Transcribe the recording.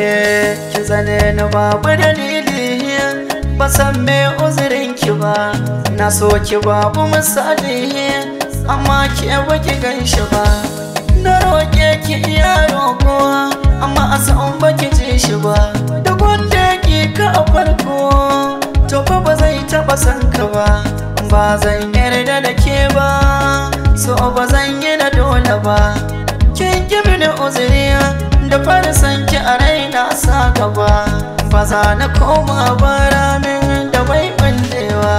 ni babu dalili. Ba san me uzurin ki ba na so ki babu misali. Amma ke baki gan shi ba na roƙe ki iya roƙo. Amma a san baki ji shi ba da wanda ki ka a farko. To fa ba zai taɓa san ka ba ba zan yarda da ke ba. So ba zan yi na dole ba kin ki mini uzuri. da fara sanki a raina sa gaba. Ba za na koma ba ramin da bai bandewa